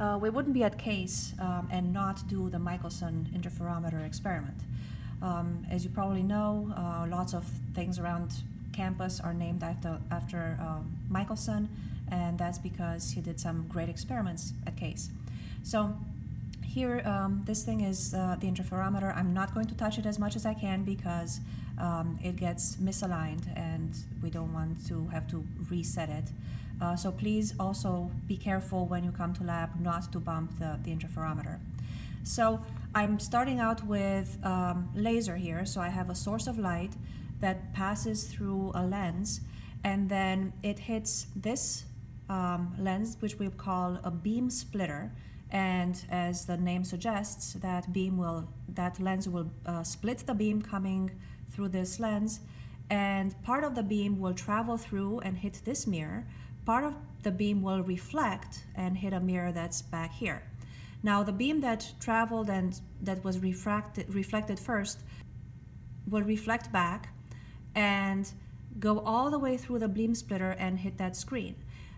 uh, we wouldn't be at Case um, and not do the Michelson interferometer experiment. Um, as you probably know, uh, lots of things around campus are named after, after um, Michelson, and that's because he did some great experiments at Case. So here, um, this thing is uh, the interferometer. I'm not going to touch it as much as I can because um, it gets misaligned and we don't want to have to reset it. Uh, so please also be careful when you come to lab not to bump the, the interferometer. So I'm starting out with um, laser here. So I have a source of light that passes through a lens and then it hits this um, lens, which we call a beam splitter. And as the name suggests, that beam will, that lens will uh, split the beam coming through this lens, and part of the beam will travel through and hit this mirror. Part of the beam will reflect and hit a mirror that's back here. Now, the beam that traveled and that was refracted, reflected first will reflect back and go all the way through the beam splitter and hit that screen.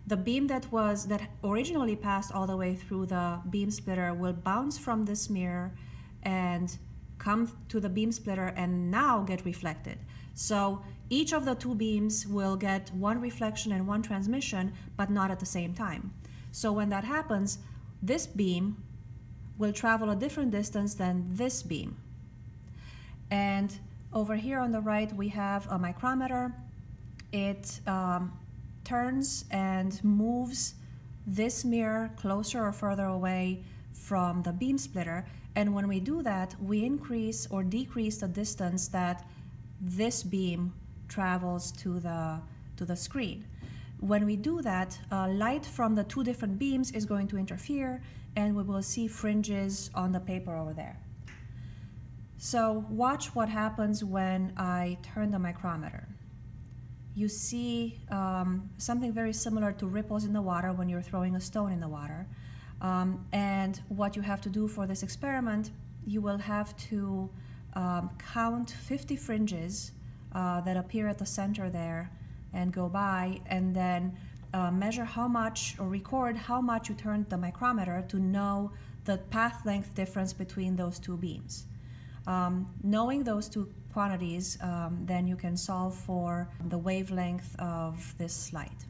The beam that was that originally passed all the way through the beam splitter will bounce from this mirror and come to the beam splitter and now get reflected. So each of the two beams will get one reflection and one transmission, but not at the same time. So when that happens, this beam will travel a different distance than this beam. And over here on the right, we have a micrometer. It um, turns and moves this mirror closer or further away from the beam splitter. And when we do that, we increase or decrease the distance that this beam travels to the, to the screen. When we do that, uh, light from the two different beams is going to interfere and we will see fringes on the paper over there. So watch what happens when I turn the micrometer. You see um, something very similar to ripples in the water when you're throwing a stone in the water. Um, and what you have to do for this experiment, you will have to um, count 50 fringes uh, that appear at the center there and go by, and then uh, measure how much or record how much you turned the micrometer to know the path length difference between those two beams. Um, knowing those two quantities, um, then you can solve for the wavelength of this light.